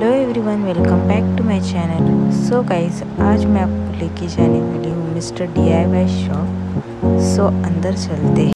Hello everyone welcome back to my channel so guys आज मैं आपको लेके जाने वाली हूँ mister D I Y shop so अंदर चलते हैं।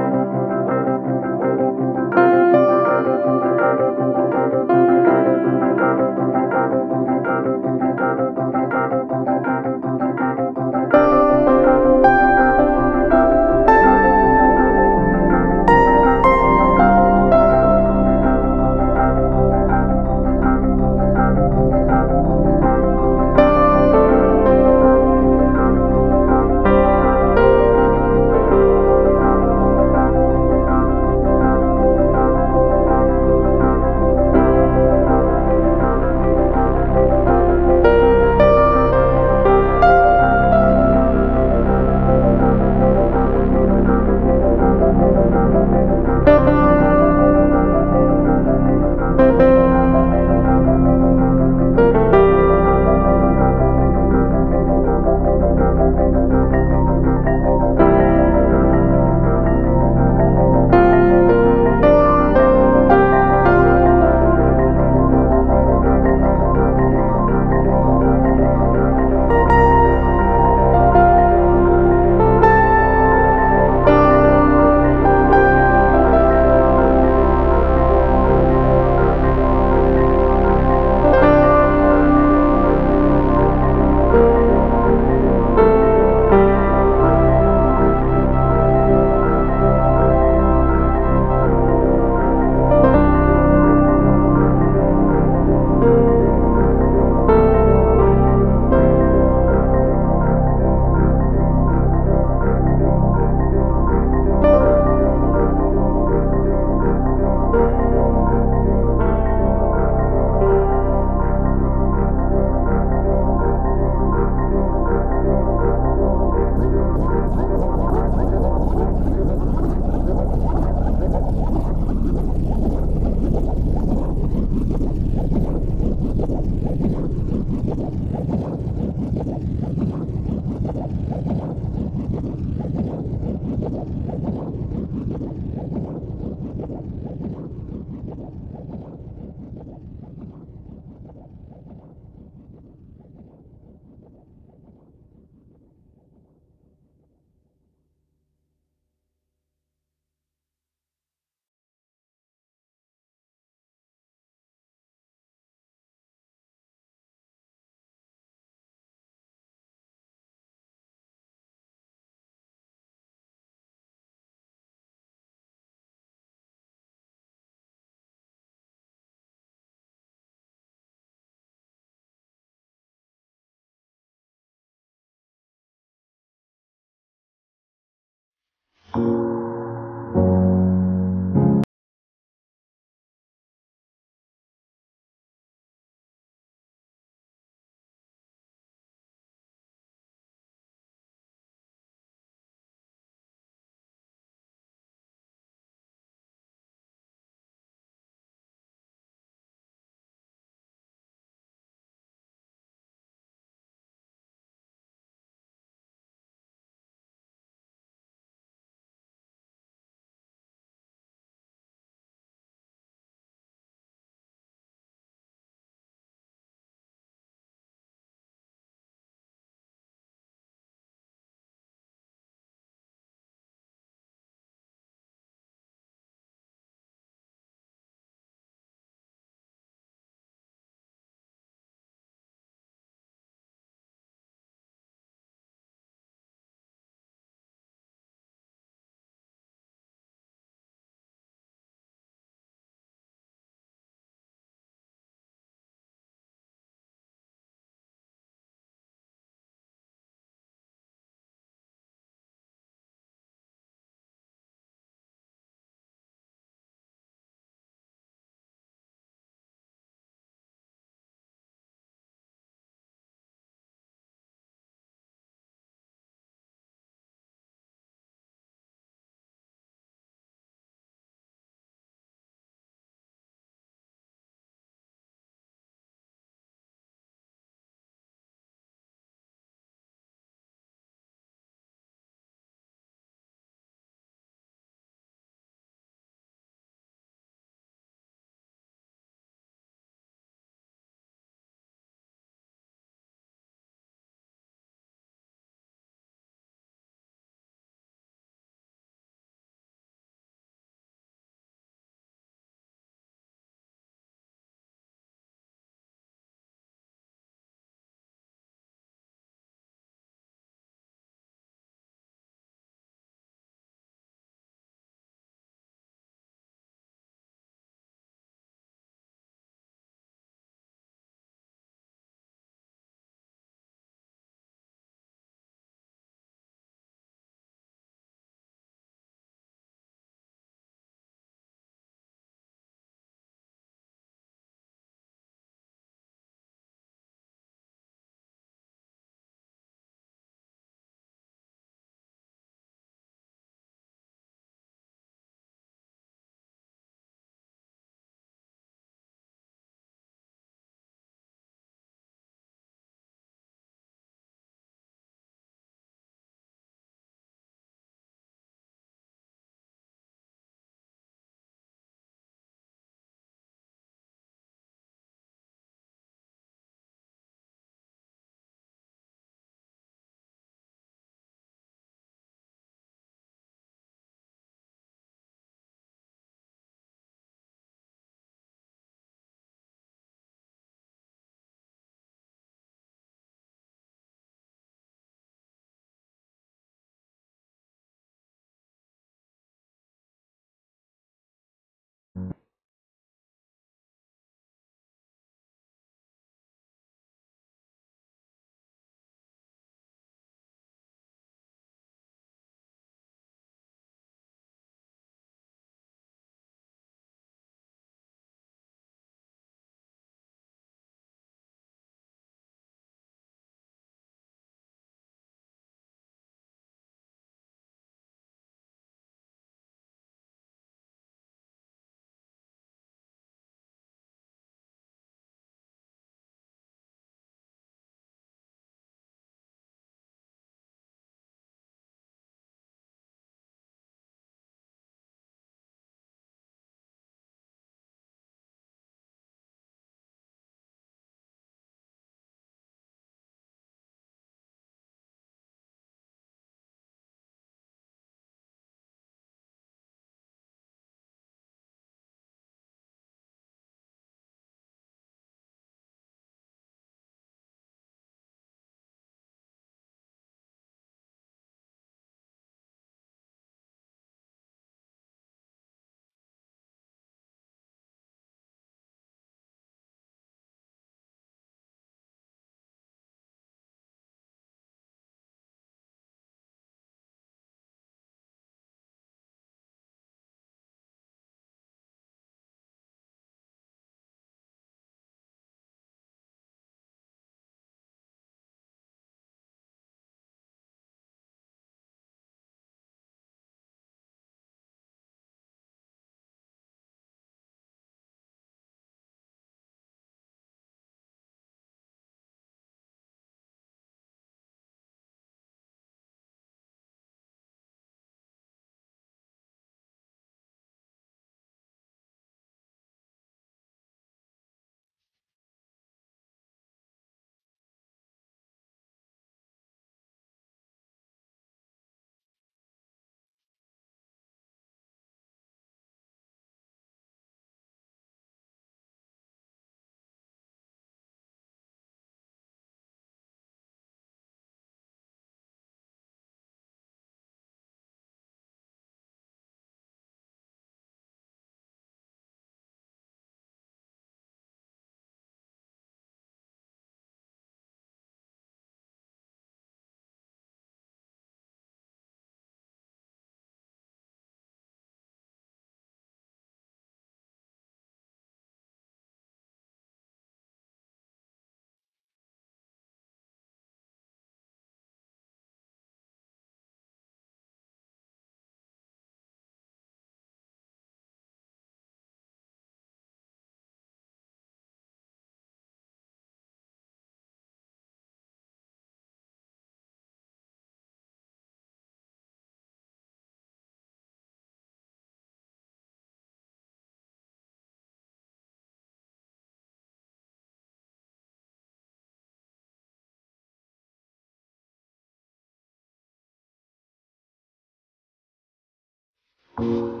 you.